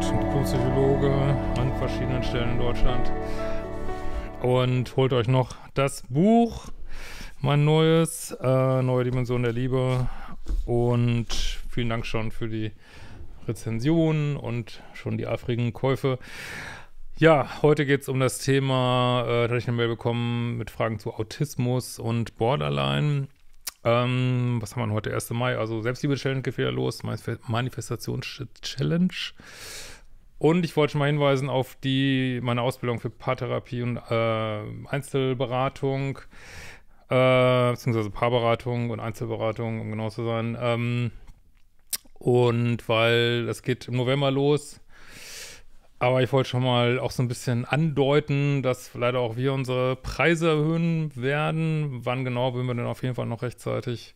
Paartherapeut und Psychologe an verschiedenen Stellen in Deutschland. Und holt euch noch das Buch, mein neues, äh, Neue Dimension der Liebe. Und vielen Dank schon für die Rezensionen und schon die eifrigen Käufe. Ja, heute geht es um das Thema, äh, da habe ich eine Mail bekommen mit Fragen zu Autismus und Borderline. Ähm, was haben wir heute? 1. Mai, also Selbstliebe-Challenge geht wieder los, Manifestations-Challenge. Und ich wollte schon mal hinweisen auf die, meine Ausbildung für Paartherapie und äh, Einzelberatung, äh, beziehungsweise Paarberatung und Einzelberatung, um genau zu sein. Ähm, und weil das geht im November los, aber ich wollte schon mal auch so ein bisschen andeuten, dass leider auch wir unsere Preise erhöhen werden. Wann genau, würden wir denn auf jeden Fall noch rechtzeitig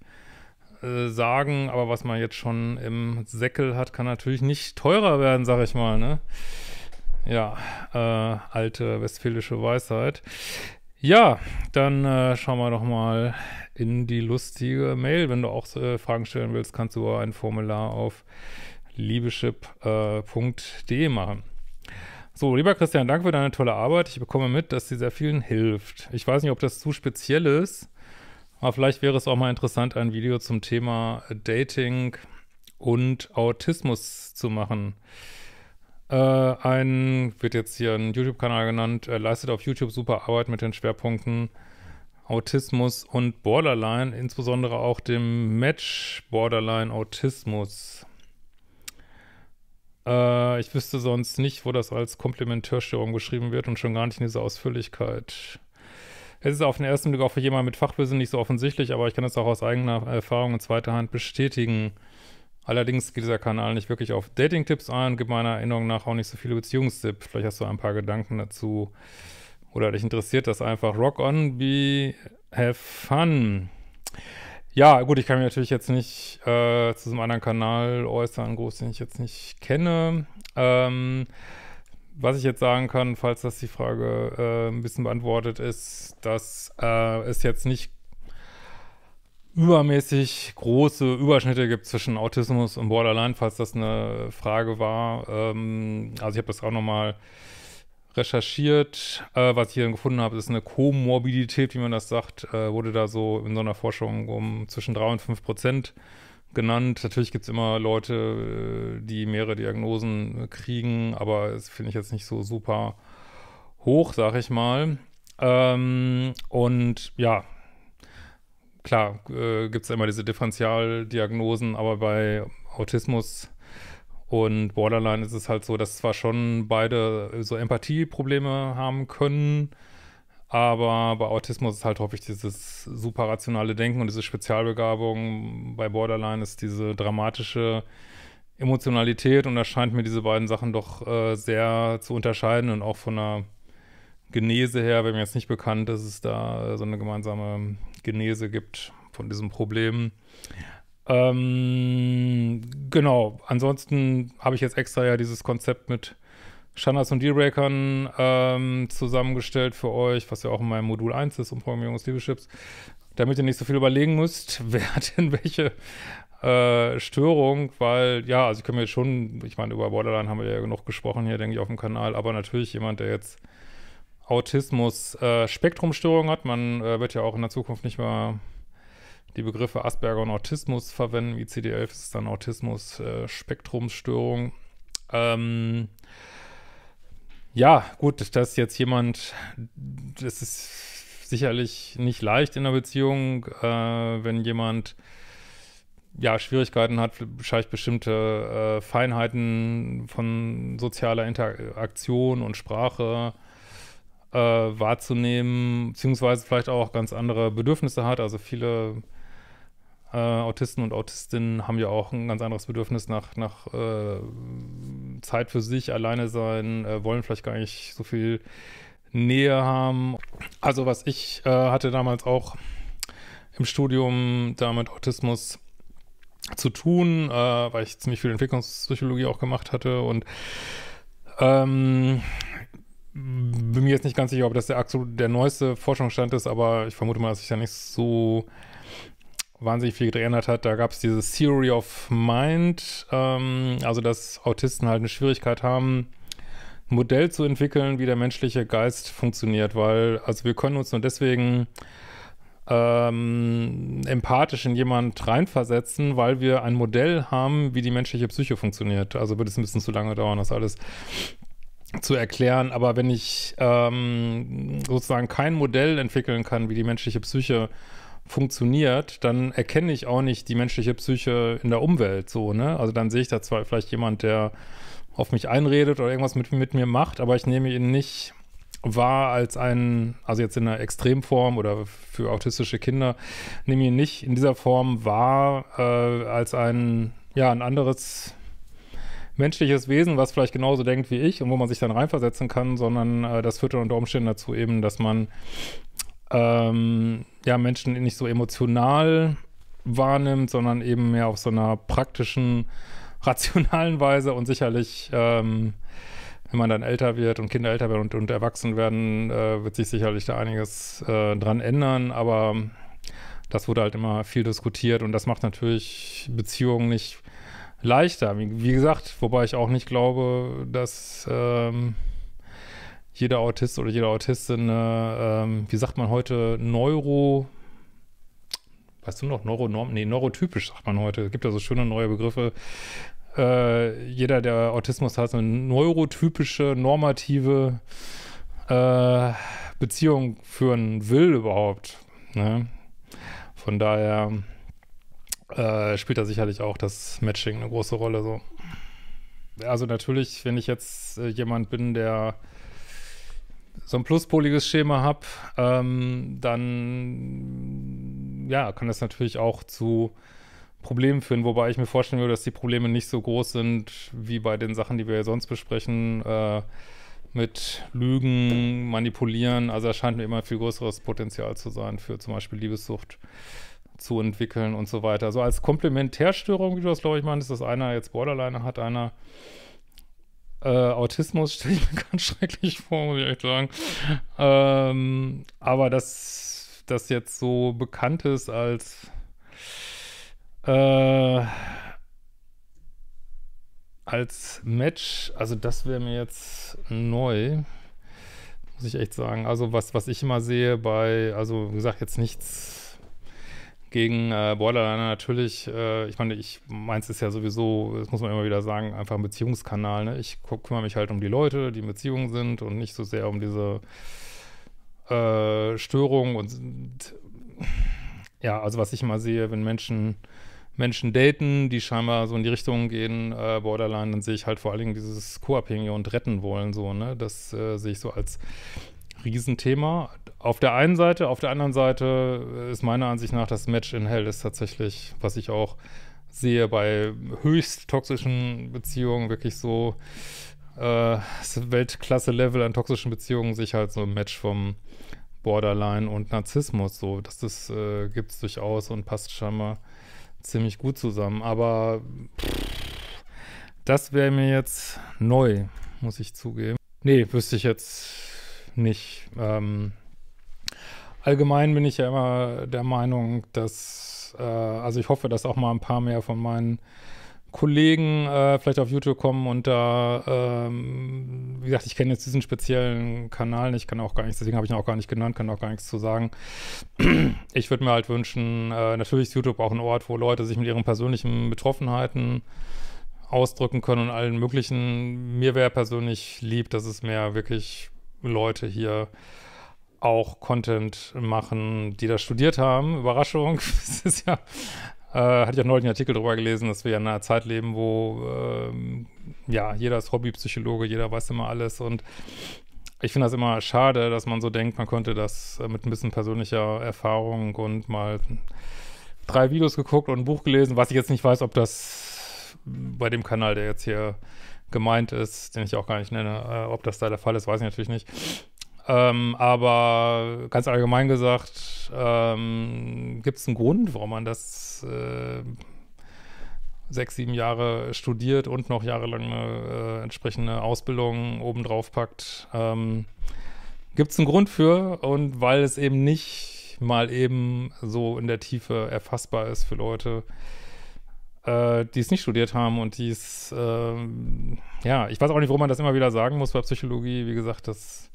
äh, sagen. Aber was man jetzt schon im Säckel hat, kann natürlich nicht teurer werden, sag ich mal. Ne? Ja, äh, alte westfälische Weisheit. Ja, dann äh, schauen wir doch mal in die lustige Mail. Wenn du auch äh, Fragen stellen willst, kannst du ein Formular auf liebeschip.de äh, machen. So, lieber Christian, danke für deine tolle Arbeit. Ich bekomme mit, dass sie sehr vielen hilft. Ich weiß nicht, ob das zu speziell ist, aber vielleicht wäre es auch mal interessant, ein Video zum Thema Dating und Autismus zu machen. Äh, ein, wird jetzt hier ein YouTube-Kanal genannt, er leistet auf YouTube super Arbeit mit den Schwerpunkten Autismus und Borderline, insbesondere auch dem Match Borderline Autismus. Äh, ich wüsste sonst nicht, wo das als Komplementärstörung beschrieben wird und schon gar nicht in dieser Ausführlichkeit. Es ist auf den ersten Blick auch für jemanden mit Fachwissen nicht so offensichtlich, aber ich kann es auch aus eigener Erfahrung in zweiter Hand bestätigen. Allerdings geht dieser Kanal nicht wirklich auf Dating-Tipps ein, gibt meiner Erinnerung nach auch nicht so viele Beziehungstipps. Vielleicht hast du ein paar Gedanken dazu. Oder dich interessiert das einfach. Rock on, be, have fun. Ja, gut, ich kann mich natürlich jetzt nicht äh, zu einem anderen Kanal äußern, groß, den ich jetzt nicht kenne. Ähm, was ich jetzt sagen kann, falls das die Frage äh, ein bisschen beantwortet ist, dass äh, es jetzt nicht übermäßig große Überschnitte gibt zwischen Autismus und Borderline, falls das eine Frage war. Ähm, also ich habe das auch nochmal mal recherchiert. Äh, was ich hier gefunden habe, ist eine Komorbidität, wie man das sagt, äh, wurde da so in so einer Forschung um zwischen 3 und 5 Prozent genannt. Natürlich gibt es immer Leute, äh, die mehrere Diagnosen kriegen, aber das finde ich jetzt nicht so super hoch, sag ich mal. Ähm, und ja, klar, äh, gibt es immer diese Differentialdiagnosen, aber bei Autismus und Borderline ist es halt so, dass zwar schon beide so Empathieprobleme haben können, aber bei Autismus ist halt häufig dieses super rationale Denken und diese Spezialbegabung. Bei Borderline ist diese dramatische Emotionalität und da scheint mir diese beiden Sachen doch äh, sehr zu unterscheiden und auch von der Genese her, wenn mir jetzt nicht bekannt, dass es da so eine gemeinsame Genese gibt von diesem Problem. Ähm, genau, ansonsten habe ich jetzt extra ja dieses Konzept mit Standards und Dealbreakern ähm, zusammengestellt für euch, was ja auch in meinem Modul 1 ist, Umprogrammierung des Liebeschips, damit ihr nicht so viel überlegen müsst, wer hat denn welche äh, Störung, weil, ja, also ich kann mir jetzt schon, ich meine, über Borderline haben wir ja genug gesprochen hier, denke ich, auf dem Kanal, aber natürlich jemand, der jetzt Autismus, äh, hat, man äh, wird ja auch in der Zukunft nicht mehr die Begriffe Asperger und Autismus verwenden. ICD-11 ist dann Autismus-Spektrumsstörung. Äh, ähm, ja, gut, dass jetzt jemand, das ist sicherlich nicht leicht in einer Beziehung, äh, wenn jemand ja, Schwierigkeiten hat, vielleicht bestimmte äh, Feinheiten von sozialer Interaktion und Sprache äh, wahrzunehmen, beziehungsweise vielleicht auch ganz andere Bedürfnisse hat. Also viele äh, Autisten und Autistinnen haben ja auch ein ganz anderes Bedürfnis nach, nach äh, Zeit für sich, alleine sein, äh, wollen vielleicht gar nicht so viel Nähe haben. Also was ich äh, hatte damals auch im Studium da mit Autismus zu tun, äh, weil ich ziemlich viel Entwicklungspsychologie auch gemacht hatte und ähm, bin mir jetzt nicht ganz sicher, ob das der der neueste Forschungsstand ist, aber ich vermute mal, dass sich da nicht so wahnsinnig viel geändert hat. Da gab es diese Theory of Mind, ähm, also dass Autisten halt eine Schwierigkeit haben, ein Modell zu entwickeln, wie der menschliche Geist funktioniert, weil, also wir können uns nur deswegen ähm, empathisch in jemand reinversetzen, weil wir ein Modell haben, wie die menschliche Psyche funktioniert. Also wird es ein bisschen zu lange dauern, das alles zu erklären. Aber wenn ich ähm, sozusagen kein Modell entwickeln kann, wie die menschliche Psyche funktioniert, dann erkenne ich auch nicht die menschliche Psyche in der Umwelt so, ne? Also dann sehe ich da zwar vielleicht jemand, der auf mich einredet oder irgendwas mit, mit mir macht, aber ich nehme ihn nicht war als ein, also jetzt in einer Extremform oder für autistische Kinder, nehme ihn nicht in dieser Form wahr äh, als ein, ja, ein anderes menschliches Wesen, was vielleicht genauso denkt wie ich und wo man sich dann reinversetzen kann, sondern äh, das führt dann unter Umständen dazu eben, dass man ähm, ja Menschen nicht so emotional wahrnimmt, sondern eben mehr auf so einer praktischen, rationalen Weise und sicherlich ähm, wenn man dann älter wird und Kinder älter werden und, und erwachsen werden, äh, wird sich sicherlich da einiges äh, dran ändern, aber das wurde halt immer viel diskutiert und das macht natürlich Beziehungen nicht leichter. Wie, wie gesagt, wobei ich auch nicht glaube, dass ähm, jeder Autist oder jede Autistin, äh, ähm, wie sagt man heute, Neuro, weißt du noch, Neuronorm, nee, neurotypisch sagt man heute. Es gibt ja so schöne neue Begriffe, äh, jeder, der Autismus hat, eine neurotypische, normative äh, Beziehung führen will überhaupt. Ne? Von daher äh, spielt da sicherlich auch das Matching eine große Rolle. So. Also natürlich, wenn ich jetzt äh, jemand bin, der so ein pluspoliges Schema habe, ähm, dann ja, kann das natürlich auch zu Problemen führen, wobei ich mir vorstellen würde, dass die Probleme nicht so groß sind wie bei den Sachen, die wir ja sonst besprechen, äh, mit Lügen, Manipulieren. Also da scheint mir immer viel größeres Potenzial zu sein, für zum Beispiel Liebessucht zu entwickeln und so weiter. So also als Komplementärstörung, wie du das, glaube ich, meinst, dass einer jetzt Borderline hat, einer äh, Autismus, stelle ich mir ganz schrecklich vor, muss ich echt sagen. Ähm, aber dass das jetzt so bekannt ist als äh, als Match, also das wäre mir jetzt neu, muss ich echt sagen. Also was, was ich immer sehe bei, also wie gesagt, jetzt nichts gegen äh, Borderliner natürlich, äh, ich meine, ich meins ist ja sowieso, das muss man immer wieder sagen, einfach ein Beziehungskanal. Ne? Ich kümmere mich halt um die Leute, die in Beziehungen sind und nicht so sehr um diese äh, Störung und ja, also was ich immer sehe, wenn Menschen Menschen daten, die scheinbar so in die Richtung gehen, äh, Borderline, dann sehe ich halt vor allen Dingen dieses Co-Abhängige und retten wollen, so, ne? Das äh, sehe ich so als Riesenthema. Auf der einen Seite, auf der anderen Seite ist meiner Ansicht nach das Match in Hell ist tatsächlich, was ich auch sehe bei höchst toxischen Beziehungen, wirklich so äh, Weltklasse-Level an toxischen Beziehungen, sich halt so ein Match vom Borderline und Narzissmus, so, dass das äh, gibt es durchaus und passt scheinbar ziemlich gut zusammen. Aber das wäre mir jetzt neu, muss ich zugeben. Nee, wüsste ich jetzt nicht. Ähm, allgemein bin ich ja immer der Meinung, dass, äh, also ich hoffe, dass auch mal ein paar mehr von meinen Kollegen äh, vielleicht auf YouTube kommen und da, ähm, wie gesagt, ich kenne jetzt diesen speziellen Kanal nicht, kann auch gar nichts, deswegen habe ich ihn auch gar nicht genannt, kann auch gar nichts zu sagen. Ich würde mir halt wünschen, äh, natürlich ist YouTube auch ein Ort, wo Leute sich mit ihren persönlichen Betroffenheiten ausdrücken können und allen möglichen. Mir wäre persönlich lieb, dass es mehr wirklich Leute hier auch Content machen, die das studiert haben. Überraschung, es ist ja äh, hatte ich auch neulich einen Artikel darüber gelesen, dass wir in einer Zeit leben, wo ähm, ja, jeder ist Hobbypsychologe, jeder weiß immer alles und ich finde das immer schade, dass man so denkt, man könnte das äh, mit ein bisschen persönlicher Erfahrung und mal drei Videos geguckt und ein Buch gelesen, was ich jetzt nicht weiß, ob das bei dem Kanal, der jetzt hier gemeint ist, den ich auch gar nicht nenne, äh, ob das da der Fall ist, weiß ich natürlich nicht. Ähm, aber ganz allgemein gesagt, ähm, gibt es einen Grund, warum man das äh, sechs, sieben Jahre studiert und noch jahrelang eine äh, entsprechende Ausbildung obendrauf packt. Ähm, gibt es einen Grund für und weil es eben nicht nicht mal eben so in der Tiefe erfassbar ist für Leute, äh, die es nicht studiert haben und die es, äh, ja, ich weiß auch nicht, warum man das immer wieder sagen muss bei Psychologie. Wie gesagt, das,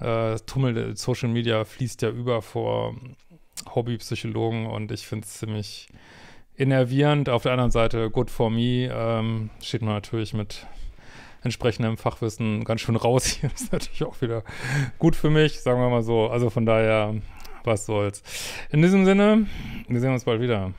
äh, Tummel Social Media fließt ja über vor Hobbypsychologen und ich finde es ziemlich innervierend. Auf der anderen Seite, good for me, ähm, steht man natürlich mit entsprechendem Fachwissen ganz schön raus hier. ist natürlich auch wieder gut für mich, sagen wir mal so. Also von daher, was soll's. In diesem Sinne, wir sehen uns bald wieder.